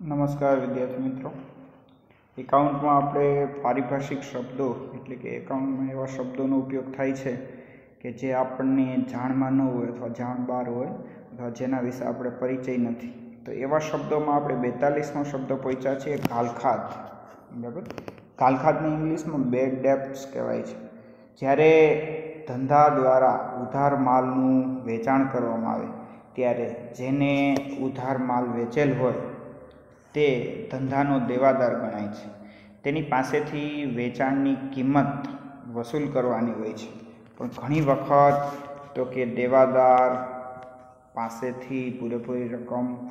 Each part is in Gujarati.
નમસ્કાર વિદ્યાર્થી મિત્રો. એકાઉન્ટમાં આપણે પારિભાષિક શબ્દો, એટલે કે એકાઉન્ટમાં એવા શબ્દોનો ઉપયોગ થાય છે કે જે આપણને જાણમાં ન હોય અથવા જાણ બહાર હોય અથવા જેના વિશે આપણે પરિચય નથી. તો એવા શબ્દોમાં આપણે બેતાલીસમો શબ્દ પહોંચ્યા છીએ ગાલખાદ બરાબર? ગાલખાદને ઇંગ્લિશમાં બેડ ડેપ્સ કહેવાય છે. જ્યારે ધંધા દ્વારા ઉધાર માલનું વેચાણ કરવામાં આવે, ત્યારે જેને ઉધાર માલ વેચેલ હોય તે ધંધાનો દેવાદાર ગણાય છે. તેની પાસેથી વેચાણની કિંમત વસૂલ કરવાની હોય છે. પણ ઘણી વખત તો કે દેવાદાર પાસેથી પૂરેપૂરી રકમ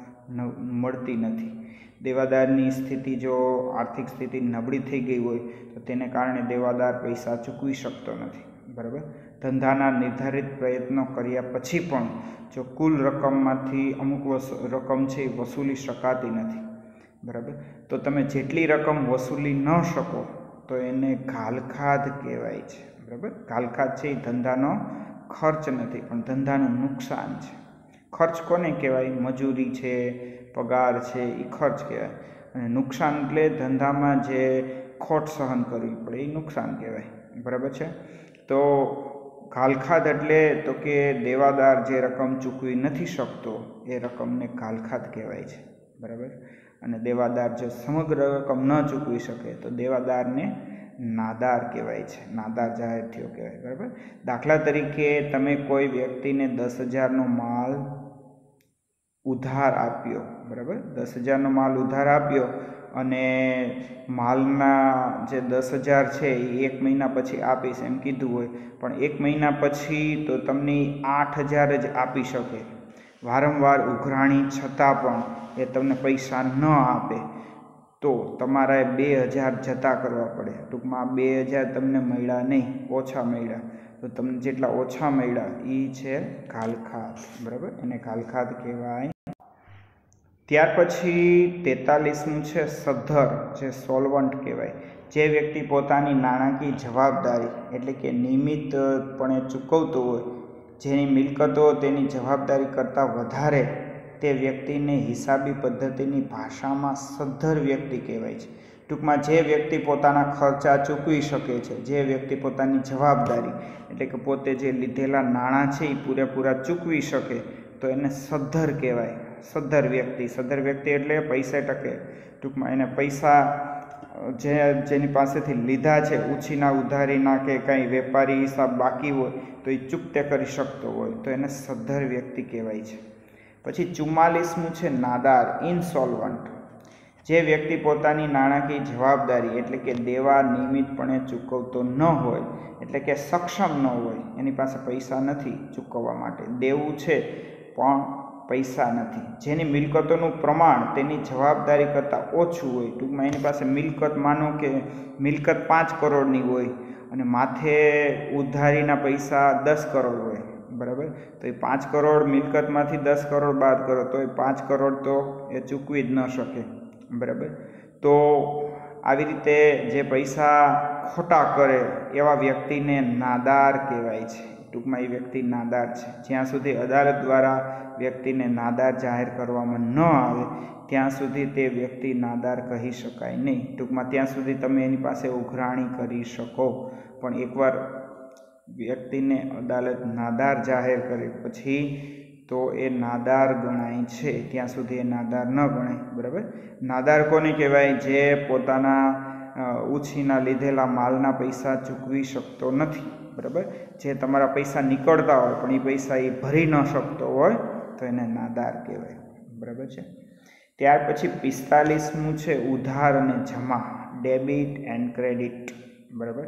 મળતી નથી. દેવાદારની સ્થિતિ જો આર્થિક સ્થિતિ નબળી થઈ ગઈ હોય, તો તેને કારણે દેવાદાર પૈસા ચૂકવી શકતો નથી. બરાબર? ધંધાના નિર્ધારિત પ્રયત્નો કર્યા પછી પણ જો કુલ રકમમાંથી અમુક રકમ છે એ વસૂલી શકાતી નથી. બરાબર? તો તમે જેટલી રકમ વસૂલી ન શકો, તો એને ઘાલખાદ કહેવાય છે. બરાબર? ઘાલખાદ છે એ ધંધાનો ખર્ચ નથી, પણ ધંધાનું નુકસાન છે. ખર્ચ કોને કહેવાય? મજૂરી છે, પગાર છે એ ખર્ચ કહેવાય. અને નુકસાન એટલે ધંધામાં જે ખોટ સહન કરવી પડે એ નુકસાન કહેવાય. બરાબર છે? તો ઘાલખાદ એટલે તો કે દેવાદાર જે રકમ ચૂકવી નથી શકતો, એ રકમને ઘાલખાદ કહેવાય છે. બરાબર? અને દેવાદાર જો સમગ્ર રકમ ન ચૂકવી શકે, તો દેવાદારને નાદાર કહેવાય છે. નાદાર જાહેર થયો કહેવાય, બરાબર? દાખલા તરીકે તમે કોઈ વ્યક્તિને દસ હજારનો માલ ઉધાર આપ્યો, બરાબર? દસ હજારનો માલ ઉધાર આપ્યો અને માલના જે દસ હજાર છે એ એક મહિના પછી આપીશ એમ કીધું હોય, પણ એક મહિના પછી તો તમને આઠ હજાર જ આપી શકે. વારંવાર ઉઘરાણી છતાં પણ એ તમને પૈસા ન આપે તો તમારે બે હજાર જતા કરવા પડે. ટૂંકમાં બે હજાર તમને મળ્યા નહીં, ઓછા મળ્યા. તો તમને જેટલા ઓછા મળ્યા એ છે ઘાલખાત, બરાબર? એને ઘાલખાત કહેવાય. ત્યાર પછી તેતાલીસમું છે સદ્ધર, જે સોલ્વન્ટ કહેવાય. જે વ્યક્તિ પોતાની નાણાકીય જવાબદારી એટલે કે નિયમિતપણે ચૂકવતો હોય જેની મિલકતો તેની જવાબદારી કરતાં વધારે, તે વ્યક્તિને હિસાબી પદ્ધતિની ભાષામાં સદ્ધર વ્યક્તિ કહેવાય છે. ટૂંકમાં જે વ્યક્તિ પોતાના ખર્ચા ચૂકવી શકે છે, જે વ્યક્તિ પોતાની જવાબદારી, એટલે કે પોતે જે લીધેલા નાણાં છે એ પૂરેપૂરા ચૂકવી શકે, તો એને સદ્ધર કહેવાય. સદ્ધર વ્યક્તિ. સદ્ધર વ્યક્તિ એટલે પૈસે ટકે. ટૂંકમાં એને પૈસા જે જેની પાસેથી લીધા છે, ઉછીના, ઉધારીના કે કાંઈ વેપારી હિસાબ બાકી હોય, તો એ ચૂકતે કરી શકતો હોય. તો એને સદ્ધર વ્યક્તિ કહેવાય છે. પછી ચુમ્માલીસમું છે નાદાર ઇનસોલ્વન્ટ જે વ્યક્તિ પોતાની નાણાકીય જવાબદારી એટલે કે દેવા નિયમિતપણે ચૂકવતો ન હોય, એટલે કે સક્ષમ ન હોય, એની પાસે પૈસા નથી ચૂકવવા માટે. દેવું છે, પણ પૈસા નથી. જેની મિલકતોનું પ્રમાણ તેની જવાબદારી કરતાં ઓછું હોય. ટૂંકમાં એની પાસે મિલકત માનો કે મિલકત પાંચ કરોડની હોય અને માથે ઉધારીના પૈસા દસ કરોડ હોય. બરાબર? તો એ પાંચ કરોડ મિલકતમાંથી દસ કરોડ બાદ કરો, તો એ પાંચ કરોડ તો એ ચૂકવી જ ન શકે. બરાબર? તો આવી રીતે જે પૈસા ખોટા કરે એવા વ્યક્તિને નાદાર કહેવાય છે. ટૂંકમાં એ વ્યક્તિ નાદાર છે. જ્યાં સુધી અદાલત દ્વારા વ્યક્તિને નાદાર જાહેર કરવામાં ન આવે, ત્યાં સુધી તે વ્યક્તિ નાદાર કહી શકાય નહીં. ટૂંકમાં ત્યાં સુધી તમે એની પાસે ઉઘરાણી કરી શકો, પણ એકવાર વ્યક્તિને અદાલત નાદાર જાહેર કરે પછી તો એ નાદાર ગણાય છે. ત્યાં સુધી એ નાદાર ન ગણાય. બરાબર? નાદાર કોને કહેવાય? જે પોતાના ઉછીના લીધેલા માલના પૈસા ચૂકવી શકતો નથી, બરાબર? જે તમારા પૈસા નીકળતા હોય, પણ એ પૈસા એ ભરી ન શકતો હોય, તો એને નાદાર કહેવાય, બરાબર છે? ત્યાર પછી પિસ્તાલીસમું છે ઉધાર અને જમા, ડેબિટ એન્ડ ક્રેડિટ, બરાબર?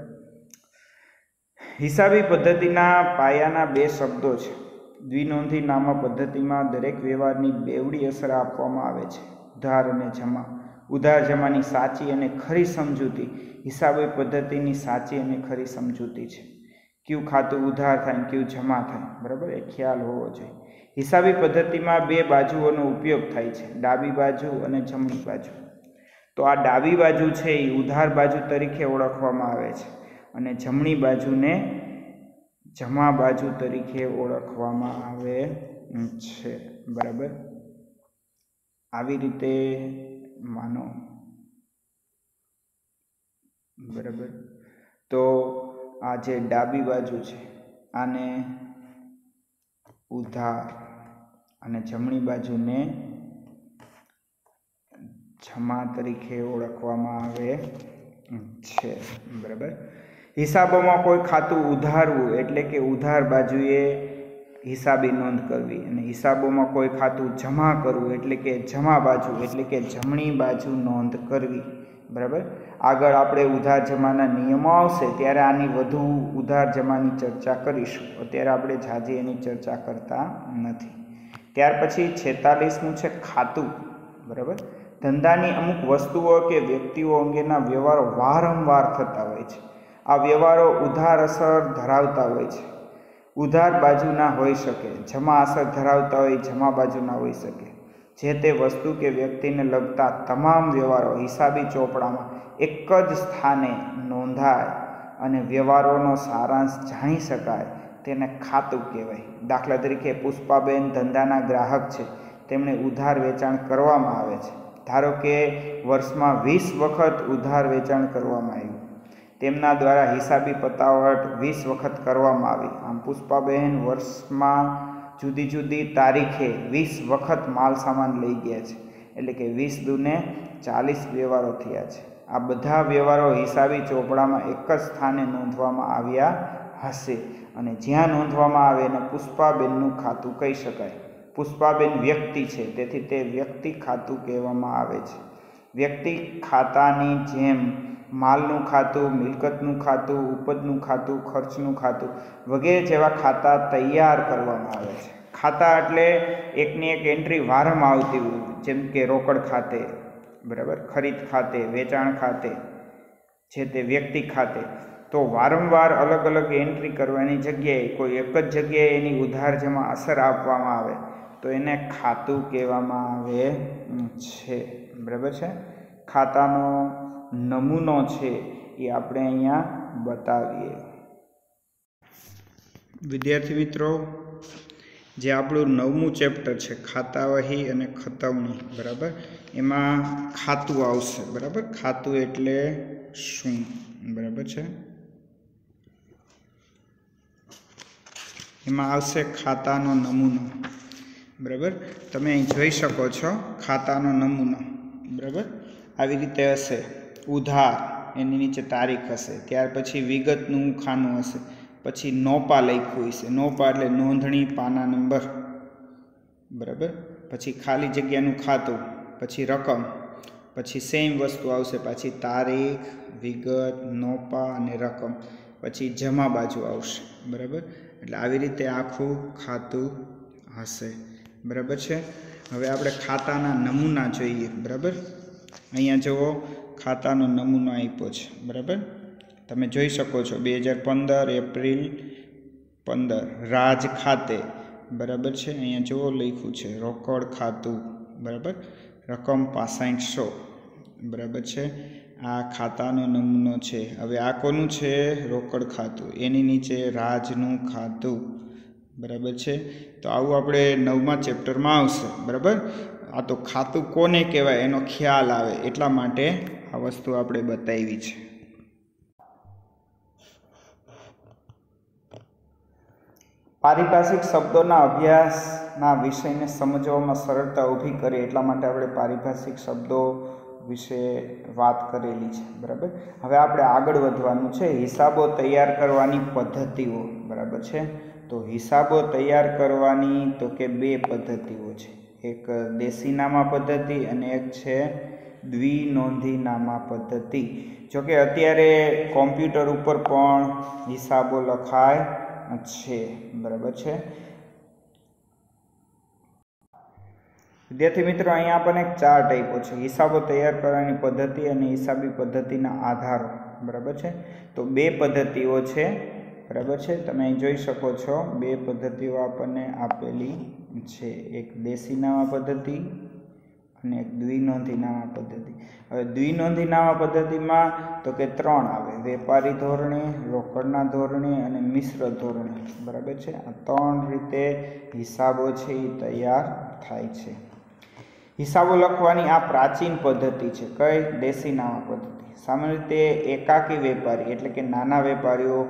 હિસાબી પદ્ધતિના પાયાના બે શબ્દો છે. દ્વિનોંધી નામા પદ્ધતિમાં દરેક વ્યવહારની બેવડી અસર આપવામાં આવે છે. ઉધાર અને જમા. ઉધાર જમાની સાચી અને ખરી સમજૂતી હિસાબી પદ્ધતિની સાચી અને ખરી સમજૂતી છે. કયું ખાતું ઉધાર થાય કયું જમા થાય, બરાબર? એ ખ્યાલ હોવો જોઈએ. હિસાબી પદ્ધતિમાં બે બાજુઓનો ઉપયોગ થાય છે, ડાબી બાજુ અને જમણી બાજુ. તો આ ડાબી બાજુ છે એ ઉધાર બાજુ તરીકે ઓળખવામાં આવે છે અને જમણી બાજુને જમા બાજુ તરીકે ઓળખવામાં આવે છે, બરાબર? આવી રીતે માનો. બરાબર? તો આ જે ડાબી બાજુ છે, આને ઉધાર અને જમણી બાજુને જમા તરીકે ઓળખવામાં આવે છે. બરાબર? હિસાબોમાં કોઈ ખાતું ઉધારવું એટલે કે ઉધાર બાજુએ હિસાબી નોંધ કરવી અને હિસાબોમાં કોઈ ખાતું જમા કરવું એટલે કે જમા બાજુ એટલે કે જમણી બાજુ નોંધ કરવી. બરાબર? આગળ આપણે ઉધાર જમાના નિયમો આવશે ત્યારે આની વધુ ઉધાર જમાની ચર્ચા કરીશું. અત્યારે આપણે જાજી એની ચર્ચા કરતા નથી. ત્યાર પછી છેતાલીસનું છે ખાતું. બરાબર? ધંધાની અમુક વસ્તુઓ કે વ્યક્તિઓ અંગેના વ્યવહારો વારંવાર થતા હોય છે. આ વ્યવહારો ઉધાર અસર ધરાવતા હોય છે. ઉધાર બાજુના હોઈ શકે, જમા અસર ધરાવતા હોય જમા બાજુના હોઈ શકે. જે તે વસ્તુ કે વ્યક્તિને લગતા તમામ વ્યવહારો હિસાબી ચોપડામાં એક જ સ્થાને નોંધાય અને વ્યવહારોનો સારાંશ જાણી શકાય તેને ખાતું કહેવાય. દાખલા તરીકે પુષ્પાબેન ધંધાના ગ્રાહક છે, તેમણે ઉધાર વેચાણ કરવામાં આવે છે. ધારો કે વર્ષમાં વીસ વખત ઉધાર વેચાણ કરવામાં આવ્યું. તેમના દ્વારા હિસાબી પતાવટ વીસ વખત કરવામાં આવી. આમ પુષ્પાબહેન વર્ષમાં જુદી જુદી તારીખે વીસ વખત માલ સામાન લઈ ગયા છે. એટલે કે વીસ દૂને ચાલીસ વ્યવહારો થયા છે. આ બધા વ્યવહારો હિસાબી ચોપડામાં એક જ સ્થાને નોંધવામાં આવ્યા હશે અને જ્યાં નોંધવામાં આવે એને પુષ્પાબેનનું ખાતું કહી શકાય. પુષ્પાબેન વ્યક્તિ છે, તેથી તે વ્યક્તિ ખાતું કહેવામાં આવે છે. વ્યક્તિ ખાતાની જેમ માલનું ખાતું, મિલકતનું ખાતું, ઉપજનું ખાતું, ખર્ચનું ખાતું વગેરે જેવા ખાતા તૈયાર કરવામાં આવે છે. ખાતા એટલે એકની એક એન્ટ્રી વારમાં આવતી હોય, જેમ કે રોકડ ખાતે, બરાબર? ખરીદ ખાતે, વેચાણ ખાતે છે તે વ્યક્તિ ખાતે. તો વારંવાર અલગ અલગ એન્ટ્રી કરવાની જગ્યાએ, કોઈ એક જ જગ્યાએ એની ઉધાર જેમાં અસર આપવામાં આવે, તો એને ખાતું કહેવામાં આવે છે. બરાબર છે? ખાતાનો નમૂનો છે એ આપણે અહીંયા બતાવીએ. વિદ્યાર્થી મિત્રો, જે આપણું નવમું ચેપ્ટર છે, ખાતાવહી અને ખતવણી, બરાબર? એમાં ખાતું આવશે, બરાબર? ખાતું એટલે શું, બરાબર છે? એમાં આવશે ખાતાનો નમૂનો, બરાબર? તમે અહીં જોઈ શકો છો, ખાતાનો નમૂનો. બરાબર? આવી રીતે હશે. ઉધાર, એની નીચે તારીખ હશે. ત્યાર પછી વિગતનું ખાનું હશે. પછી નોપા લખ્યું હશે. નોપા એટલે નોંધણી પાના નંબર. બરાબર? પછી ખાલી જગ્યાનું ખાતું, પછી રકમ, પછી સેમ વસ્તુ આવશે. પછી તારીખ, વિગત, નોપા અને રકમ. પછી જમા બાજુ આવશે. બરાબર? એટલે આવી રીતે આખું ખાતું હશે. બરાબર છે? હવે આપણે ખાતાના નમૂના જોઈએ, બરાબર? અહીંયા જુઓ, ખાતાનો નમૂનો આપ્યો છે, બરાબર? તમે જોઈ શકો છો, બે હજાર પંદર એપ્રિલ પંદર, રાજ ખાતે, બરાબર છે? અહીંયા જુઓ, લખ્યું છે, રોકડ ખાતું, બરાબર? રકમ પાસઠસો બરાબર છે? આ ખાતાનો નમૂનો છે. હવે આ કોનું છે? રોકડ ખાતું. એની નીચે રાજનું ખાતું. બરાબર છે? તો આવું આપણે નવમા ચેપ્ટરમાં આવશે, બરાબર? આ તો ખાતું કોને કહેવાય? એનો ખ્યાલ આવે એટલા માટે આ વસ્તુ આપણે બતાવી છે. પારિભાષિક શબ્દોના અભ્યાસના વિષયને સમજવામાં સરળતા ઊભી કરે એટલા માટે આપણે પારિભાષિક શબ્દો વિશે વાત કરેલી છે, બરાબર? હવે આપણે આગળ વધવાનું છે. હિસાબો તૈયાર કરવાની પદ્ધતિઓ, બરાબર છે? તો હિસાબો તૈયાર કરવાની તો કે બે પદ્ધતિઓ છે. એક દેશીનામા પદ્ધતિ અને એક છે દ્વિનોંધીનામા પદ્ધતિ. જોકે અત્યારે કોમ્પ્યુટર ઉપર પણ હિસાબો લખાય છે. બરાબર છે? વિદ્યાર્થી મિત્રો, અહીંયા આપણને એક ચાર ટાઈપો છે. હિસાબો તૈયાર કરવાની પદ્ધતિ અને હિસાબી પદ્ધતિના આધારો. બરાબર છે? તો બે પદ્ધતિઓ છે. બરાબર છે? તમે જોઈ શકો છો, બે પદ્ધતિઓ આપણને આપેલી છે. એક દેશી નામા પદ્ધતિ અને એક દ્વિનોંધીનામા પદ્ધતિ. હવે દ્વિનોંધીનામા પદ્ધતિમાં તો કે ત્રણ આવે. વેપારી ધોરણે, રોકડના ધોરણે અને મિશ્ર ધોરણે. બરાબર છે? આ ત્રણ રીતે હિસાબો છે એ તૈયાર થાય છે. હિસાબો લખવાની આ પ્રાચીન પદ્ધતિ છે. કઈ? દેશી નામા પદ્ધતિ. સામાન્ય રીતે એકાકી વેપારી એટલે કે નાના વેપારીઓ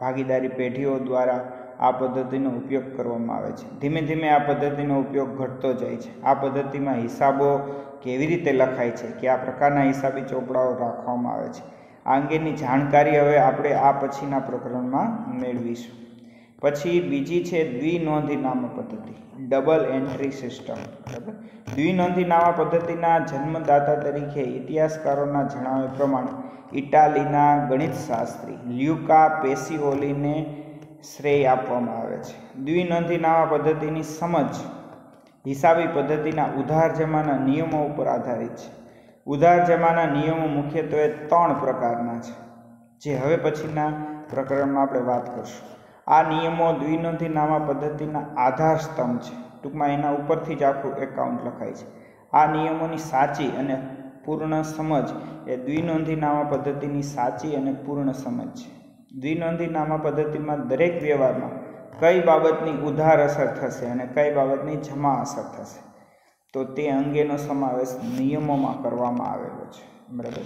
ભાગીદારી પેઢીઓ દ્વારા આ પદ્ધતિનો ઉપયોગ કરવામાં આવે છે. ધીમે ધીમે આ પદ્ધતિનો ઉપયોગ ઘટતો જાય છે. આ પદ્ધતિમાં હિસાબો કેવી રીતે લખાય છે? કયા પ્રકારના હિસાબી ચોપડાઓ રાખવામાં આવે છે? આ અંગેની જાણકારી હવે આપણે આ પછીના પ્રકરણમાં મેળવીશું. પછી બીજી છે દ્વિનોંધી નામા પદ્ધતિ, ડબલ એન્ટ્રી સિસ્ટમ. બરાબર? દ્વિનોંધી નામા પદ્ધતિના જન્મદાતા તરીકે ઇતિહાસકારોના જણાવ્યા પ્રમાણે ઇટાલીના ગણિતશાસ્ત્રી લ્યુકા પેસીઓલીને શ્રેય આપવામાં આવે છે. દ્વિનોંધી નાવા પદ્ધતિની સમજ હિસાબી પદ્ધતિના ઉધાર જમાના નિયમો ઉપર આધારિત છે. ઉધાર જમાના નિયમો મુખ્યત્વે ત્રણ પ્રકારના છે, જે હવે પછીના પ્રકરણમાં આપણે વાત કરશું. આ નિયમો દ્વિનોંધી નામા પદ્ધતિના આધાર સ્તંભ છે. ટૂંકમાં એના ઉપરથી જ આખું એકાઉન્ટ લખાય છે. આ નિયમોની સાચી અને પૂર્ણ સમજ એ દ્વિનોંધી નામા પદ્ધતિની સાચી અને પૂર્ણ સમજ છે. દ્વિનોંધી નામા પદ્ધતિમાં દરેક વ્યવહારમાં કઈ બાબતની ઉધાર અસર થશે અને કઈ બાબતની જમા અસર થશે? તો તે અંગેનો સમાવેશ નિયમોમાં કરવામાં આવેલો છે. બરાબર?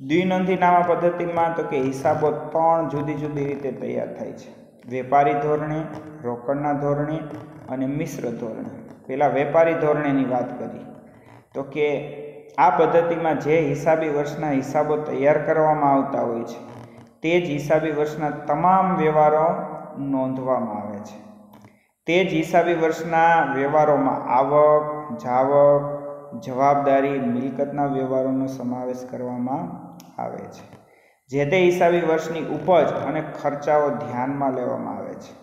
દ્વિનોંધી નામા પદ્ધતિમાં તો કે હિસાબો ત્રણ જુદી જુદી રીતે તૈયાર થાય છે. વેપારી ધોરણે, રોકડના ધોરણે અને મિશ્ર ધોરણે. પહેલાં વેપારી ધોરણેની વાત કરી. તો કે આ પદ્ધતિમાં જે હિસાબી વર્ષના હિસાબો તૈયાર કરવામાં આવતા હોય છે, તે જ હિસાબી વર્ષના તમામ વ્યવહારો નોંધવામાં આવે છે. તે જ હિસાબી વર્ષના વ્યવહારોમાં આવક, જાવક, જવાબદારી, મિલકતના વ્યવહારોનો સમાવેશ કરવામાં આવે છે. જે તે હિસાબી વર્ષની ઉપજ અને ખર્ચાઓ ધ્યાનમાં લેવામાં આવે છે.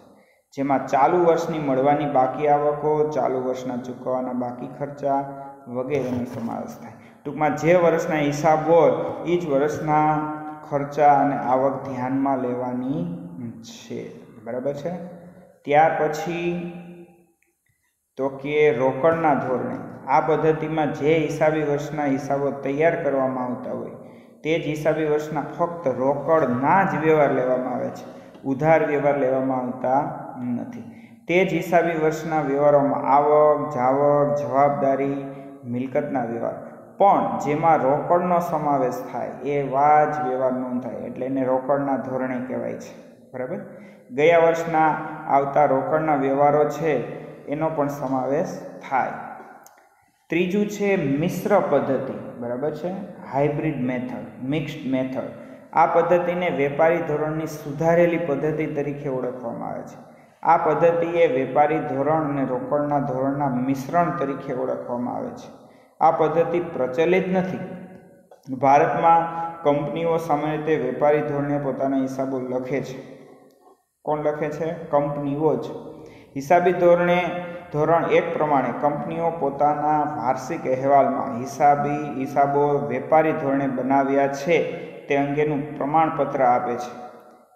જેમાં ચાલુ વર્ષની મળવાની બાકી આવકો, ચાલુ વર્ષના ચૂકવવાના બાકી ખર્ચા વગેરેનો સમાવેશ થાય. ટૂંકમાં જે વર્ષના હિસાબ હોય, એ જ વર્ષના ખર્ચા અને આવક ધ્યાનમાં લેવાની છે. બરાબર છે? ત્યાર પછી તો કે રોકડના ધોરણે. આ પદ્ધતિમાં જે હિસાબી વર્ષના હિસાબો તૈયાર કરવામાં આવતા હોય, તે જ હિસાબી વર્ષના ફક્ત રોકડના જ વ્યવહાર લેવામાં આવે છે. ઉધાર વ્યવહાર લેવામાં આવતા નથી. તે જ હિસાબી વર્ષના વ્યવહારોમાં આવક, જાવક, જવાબદારી, મિલકતના વ્યવહાર. પણ જેમાં રોકડનો સમાવેશ થાય, એ વાજ વ્યવહાર નોંધાય એટલે એને રોકડના ધોરણે કહેવાય છે. બરાબર? ગયા વર્ષના આવતા રોકડના વ્યવહારો છે, એનો પણ સમાવેશ થાય. ત્રીજું છે મિશ્ર પદ્ધતિ. બરાબર છે? હાઇબ્રિડ મેથડ મિક્સ્ડ મેથડ આ પદ્ધતિને વેપારી ધોરણની સુધારેલી પદ્ધતિ તરીકે ઓળખવામાં આવે છે. આ પદ્ધતિએ વેપારી ધોરણ અને રોકડના ધોરણના મિશ્રણ તરીકે ઓળખવામાં આવે છે. આ પદ્ધતિ પ્રચલિત નથી. ભારતમાં કંપનીઓ સામાન્ય રીતે વેપારી ધોરણે પોતાના હિસાબો લખે છે. કોણ લખે છે? કંપનીઓ જ. હિસાબી ધોરણે, ધોરણ એક પ્રમાણે કંપનીઓ પોતાના વાર્ષિક અહેવાલમાં હિસાબી હિસાબો વેપારી ધોરણે બનાવ્યા છે તે અંગેનું પ્રમાણપત્ર આપે છે.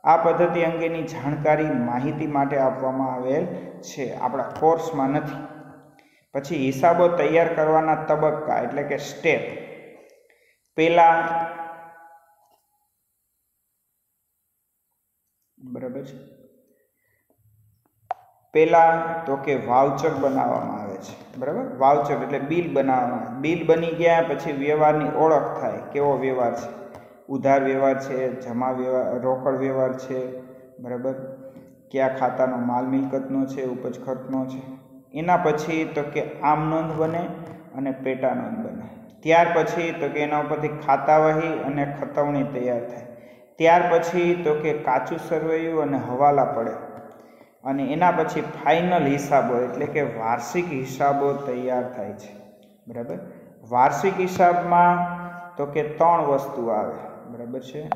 આ પદ્ધતિ અંગેની જાણકારી માહિતી માટે આપવામાં આવેલ છે. આપણા કોર્સમાં નથી. પછી હિસાબો તૈયાર કરવાના તબક્કા, એટલે કે સ્ટેપ પહેલાં બરાબર છે? પહેલાં તો કે વાવચર બનાવવામાં આવે છે, બરાબર? વાવચર એટલે બિલ બનાવવામાં બિલ બની ગયા પછી વ્યવહારની ઓળખ થાય, કેવો વ્યવહાર છે? ઉધાર વ્યવહાર છે, જમા વ્યવહાર, રોકડ વ્યવહાર છે, બરાબર? કયા ખાતાનો માલ મિલકતનો છે, ઉપજ ખર્ચનો છે. એના પછી તો કે આમ નોંધ બને અને પેટા નોંધ બને. ત્યાર પછી તો કે એના ઉપરથી ખાતાવાહી અને ખતવણી તૈયાર થાય. ત્યાર પછી તો કે કાચું સરવૈયું અને હવાલા પડે. અને એના પછી ફાઇનલ હિસાબો એટલે કે વાર્ષિક હિસાબો તૈયાર થાય છે. બરાબર? વાર્ષિક હિસાબમાં તો કે ત્રણ વસ્તુ આવે. બરાબર છે?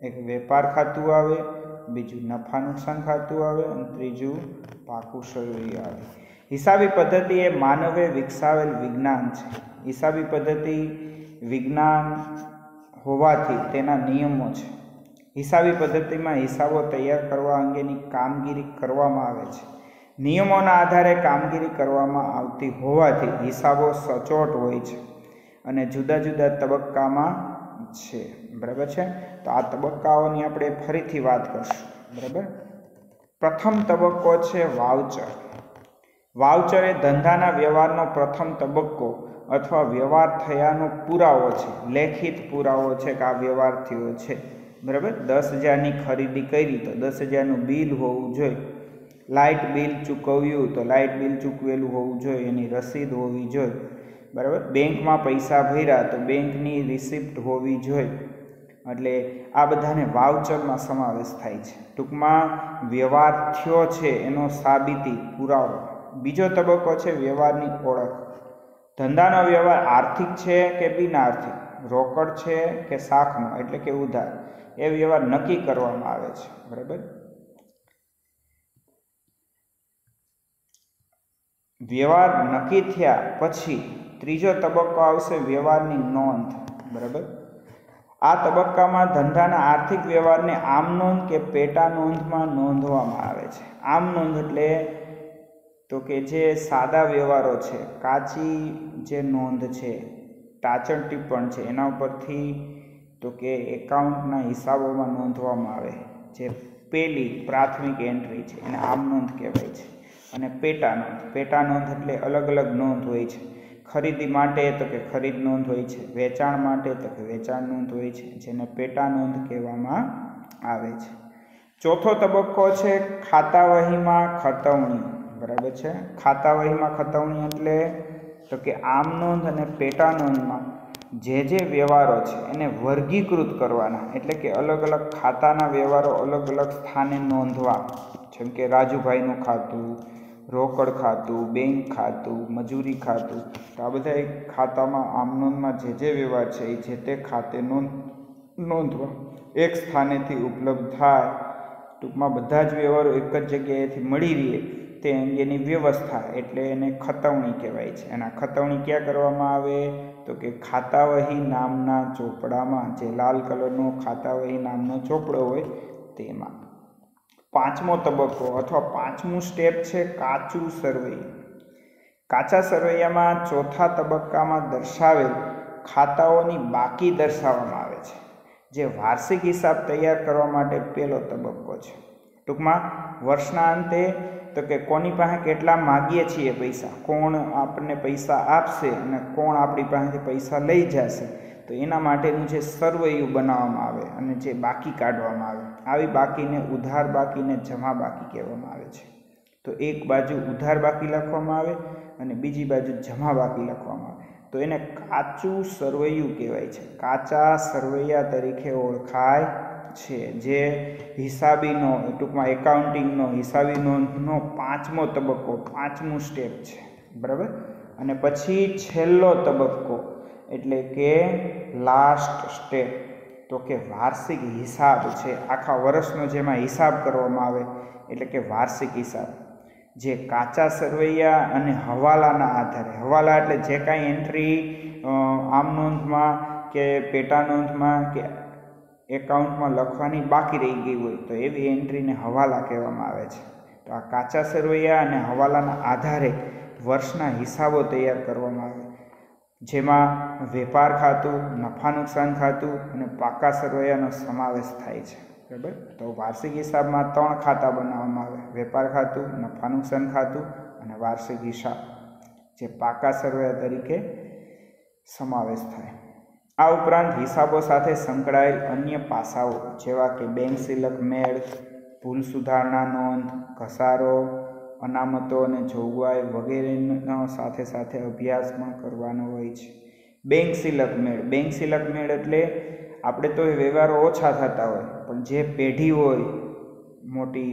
એક વેપાર ખાતું આવે, બીજું નફા નુકસાન ખાતું આવે અને ત્રીજું પાકું સરવૈયું આવે. હિસાબી પદ્ધતિ એ માનવે વિકસાવેલ વિજ્ઞાન છે. હિસાબી પદ્ધતિ વિજ્ઞાન હોવાથી તેના નિયમો છે. હિસાબી પદ્ધતિમાં હિસાબો તૈયાર કરવા અંગેની કામગીરી કરવામાં આવે છે. નિયમોના આધારે કામગીરી કરવામાં આવતી હોવાથી હિસાબો સચોટ હોય છે અને જુદા જુદા તબક્કામાં છે. બરાબર છે? તો આ તબક્કાઓની આપણે ફરીથી વાત કરશું. બરાબર? પ્રથમ તબક્કો છે વાઉચર વાઉચર એ ધંધાના વ્યવહારનો પ્રથમ તબક્કો અથવા વ્યવહાર થયાનો પુરાવો છે, લેખિત પુરાવો છે કે આ વ્યવહાર થયો છે. બરાબર? દસ હજારની ખરીદી કરી તો દસ હજારનું બિલ હોવું જોઈએ. લાઇટ બિલ ચૂકવ્યું તો લાઇટ બિલ ચૂકવેલું હોવું જોઈએ, એની રસીદ હોવી જોઈએ. બરાબર? બેંકમાં પૈસા ભર્યા તો બેંકની રિસિપ્ટ હોવી જોઈએ. એટલે આ બધાને વાઉચરમાં સમાવેશ થાય છે. ટૂંકમાં વ્યવહાર થયો છે એનો સાબિતી પુરાવો. બીજો તબક્કો છે વ્યવહારની ઓળખ. ધંધાનો વ્યવહાર આર્થિક છે કે બિનઆર્થિક રોકડ છે કે શાખનો? એટલે કે ઉધાર. એ વ્યવહાર નક્કી કરવામાં આવે છે. બરાબર? વ્યવહાર નક્કી થયા પછી ત્રીજો તબક્કો આવશે વ્યવહારની નોંધ. બરાબર? આ તબક્કામાં ધંધાના આર્થિક વ્યવહારને આમ નોંધ કે પેટા નોંધમાં નોંધવામાં આવે છે. આમ નોંધ એટલે તો કે જે સાદા વ્યવહારો છે, કાચી જે નોંધ છે ટાચણ ટિપ્પણ છે, એના ઉપરથી તો કે એકાઉન્ટના હિસાબોમાં નોંધવામાં આવે, જે પેલી પ્રાથમિક એન્ટ્રી છે, એને આમ નોંધ કહેવાય છે, અને પેટા નોંધ. પેટા નોંધ એટલે અલગ અલગ નોંધ હોય છે. ખરીદી માટે તો કે ખરીદ નોંધ હોય છે, વેચાણ માટે તો કે વેચાણ નોંધ હોય છે, જેને પેટા નોંધ કહેવામાં આવે છે. ચોથો તબક્કો છે, ખાતાવહીમાં ખતવણી. બરાબર છે? ખાતા વહીમાં ખતવણી એટલે તો કે આમ નોંધ અને પેટા નોંધમાં જે જે વ્યવહારો છે એને વર્ગીકૃત કરવાના. એટલે કે અલગ અલગ ખાતાના વ્યવહારો અલગ અલગ સ્થાને નોંધવા. જેમ કે રાજુભાઈનું ખાતું, રોકડ ખાતું, બેંક ખાતું, મજૂરી ખાતું. તો આ બધા ખાતામાં આમ નોંધમાં જે જે વ્યવહાર છે એ જે તે ખાતે નોંધ, નોંધવા એક સ્થાનેથી ઉપલબ્ધ થાય. ટૂંકમાં બધા જ વ્યવહારો એક જ જગ્યાએથી મળી રહે. તે અંગેની વ્યવસ્થા એટલે એને ખતવણી કહેવાય છે. આ ખતવણી ક્યાં કરવામાં આવે? તો કે ખાતાવહી નામના ચોપડામાં, જે લાલ કલરનો ખાતાવહી નામનો ચોપડો હોય તેમાં. પાંચમો તબક્કો અથવા પાંચમું સ્ટેપ છે કાચું સરવૈયું. કાચા સરવૈયામાં ચોથા તબક્કામાં દર્શાવેલ ખાતાઓની બાકી દર્શાવવામાં આવે છે. જે વાર્ષિક હિસાબ તૈયાર કરવા માટે પહેલો તબક્કો છે. ટૂંકમાં વર્ષના અંતે તો કે કોની પાસે કેટલા માગીએ છીએ પૈસા? કોણ આપણને પૈસા આપશે અને કોણ આપણી પાસેથી પૈસા લઈ જશે? તો એના માટેનું જે સર્વૈયું બનાવવામાં આવે અને જે બાકી કાઢવામાં આવે, આવી બાકીને ઉધાર બાકીને જમા બાકી કહેવામાં આવે છે. તો એક બાજુ ઉધાર બાકી લખવામાં આવે અને બીજી બાજુ જમા બાકી લખવામાં આવે. તો એને કાચું સરવૈયું કહેવાય છે. કાચા સરવૈયા તરીકે ઓળખાય છે, જે હિસાબીનો, ટૂંકમાં એકાઉન્ટિંગનો હિસાબી નોંધનો પાંચમો તબક્કો, પાંચમું સ્ટેપ છે, બરાબર? અને પછી છેલ્લો તબક્કો, એટલે કે લાસ્ટ સ્ટેપ તો કે વાર્ષિક હિસાબ છે, આખા વર્ષનો જેમાં હિસાબ કરવામાં આવે, એટલે કે વાર્ષિક હિસાબ. જે કાચા સરવૈયા અને હવાલાના આધારે, હવાલા એટલે જે કાંઈ એન્ટ્રી આમ નોંધમાં કે પેટા નોંધમાં કે એકાઉન્ટમાં લખવાની બાકી રહી ગઈ હોય તો એવી એન્ટ્રીને હવાલા કહેવામાં આવે છે. તો આ કાચા સરવૈયા અને હવાલાના આધારે વર્ષના હિસાબો તૈયાર કરવામાં આવે. જેમાં વેપાર ખાતું, નફા નુકસાન ખાતું અને પાકા સરવૈયાનો સમાવેશ થાય છે. બરાબર? તો વાર્ષિક હિસાબમાં ત્રણ ખાતા બનાવવામાં આવે. વેપાર ખાતું, નફા નુકસાન ખાતું અને વાર્ષિક હિસાબ. જે પાકા સરવૈયા તરીકે સમાવેશ થાય. આ ઉપરાંત હિસાબો સાથે સંકળાયેલ અન્ય પાસાઓ, જેવા કે બેંક સિલક મેળ, ભૂલ સુધારણા નોંધ, ઘસારો, અનામતો અને જોગવાઈ વગેરેનો સાથે સાથે અભ્યાસ પણ કરવાનો હોય છે. બેંક સિલક મેળ. બેંક સિલક મેળ એટલે આપણે તો એ વ્યવહારો ઓછા થતા હોય, પણ જે પેઢી હોય, મોટી,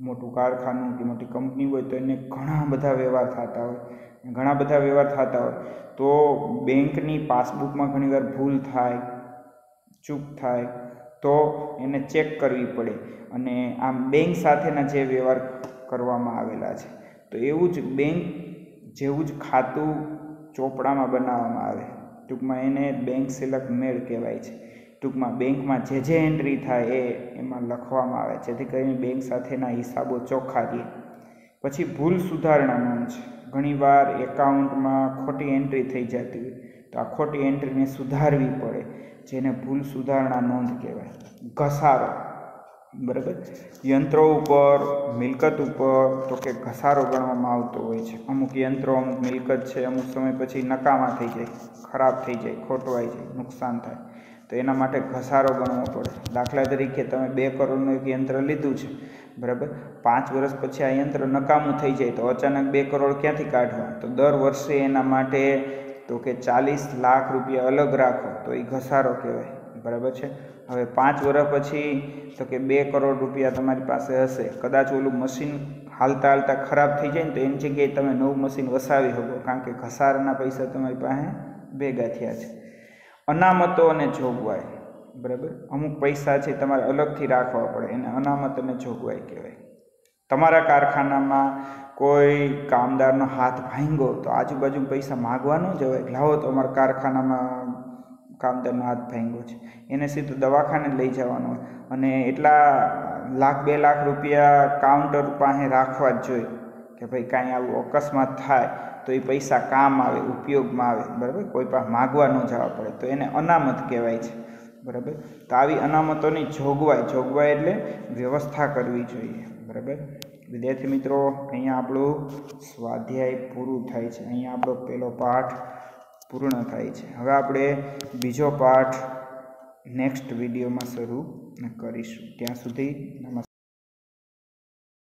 મોટું કારખાનું કે મોટી કંપની હોય, તો એને ઘણા બધા વ્યવહાર થતા હોય. ઘણા બધા વ્યવહાર થતા હોય. તો બેંકની પાસબુકમાં ઘણીવાર ભૂલ થાય, ચૂક થાય, તો એને ચેક કરવી પડે. અને આમ બેંક સાથેના જે વ્યવહાર કરવામાં આવેલા છે, તો એવું જ બેંક જેવું જ ખાતું ચોપડામાં બનાવવામાં આવે. ટૂંકમાં એને બેંક સિલક મેળ કહેવાય છે. ટૂંકમાં બેંકમાં જે જે એન્ટ્રી થાય એ એમાં લખવામાં આવે, જેથી કરીને બેંક સાથેના હિસાબો ચોખ્ખા રહે. પછી ભૂલ સુધારણા નોંધ છે ઘણીવાર એકાઉન્ટમાં ખોટી એન્ટ્રી થઈ જતી હોય. તો આ ખોટી એન્ટ્રીને સુધારવી પડે, જેને ભૂલ સુધારણા નોંધ કહેવાય. ઘસારો. બરાબર? યંત્રો ઉપર, મિલકત ઉપર, તો કે ઘસારો ગણવામાં આવતો હોય છે. અમુક યંત્રો, અમુક મિલકત છે, અમુક સમય પછી નકામા થઈ જાય, ખરાબ થઈ જાય, ખોટવાઈ જાય, નુકસાન થાય. તો એના માટે ઘસારો ગણવો પડે. દાખલા તરીકે તમે બે કરોડનું એક યંત્ર લીધું છે. બરાબર? પાંચ વર્ષ પછી આ યંત્ર નકામું થઈ જાય તો અચાનક બે કરોડ ક્યાંથી કાઢવા? તો દર વર્ષે એના માટે તો કે ચાલીસ લાખ રૂપિયા અલગ રાખો, તો એ ઘસારો કહેવાય. બરાબર છે? હવે પાંચ વર્ષ પછી તો કે બે કરોડ રૂપિયા તમારી પાસે હશે. કદાચ ઓલું મશીન હાલતા હાલતા ખરાબ થઈ જાય ને તો એની જગ્યાએ તમે નવું મશીન વસાવી શકો. કારણ કે ઘસારાના પૈસા તમારી પાસે ભેગા થયા છે. અનામતો અને જોગવાઈ. બરાબર? અમુક પૈસા છે તમારે અલગથી રાખવા પડે, એને અનામત અને જોગવાઈ કહેવાય. તમારા કારખાનામાં કોઈ કામદારનો હાથ ભાંગ્યો તો આજુબાજુ પૈસા માગવા જ હોય. લાવો તો અમારા કારખાનામાં કામદારનો હાથ ભાંગ્યો છે. એને સીધું દવાખાને લઈ જવાનો હોય. અને એટલા લાખ, બે લાખ રૂપિયા કાઉન્ટર પાસે રાખવા જ જોઈએ કે ભાઈ કાંઈ આવું અકસ્માત થાય તો એ પૈસા કામ આવે, ઉપયોગમાં આવે. બરાબર? કોઈ પાસે માગવા ન જવા પડે તો એને અનામત કહેવાય છે. બરાબર? તો આવી અનામતોની જોગવાઈ જોગવાઈ એટલે વ્યવસ્થા કરવી જોઈએ. બરાબર? વિદ્યાર્થી મિત્રો, અહીંયા આપણું સ્વાધ્યાય પૂરું થાય છે. અહીંયા આપણો પહેલો પાઠ પૂર્ણ થાય છે. હવે આપણે બીજો પાઠ નેક્સ્ટ વિડીયોમાં શરૂ કરીશું. ત્યાં સુધી નમસ્કાર.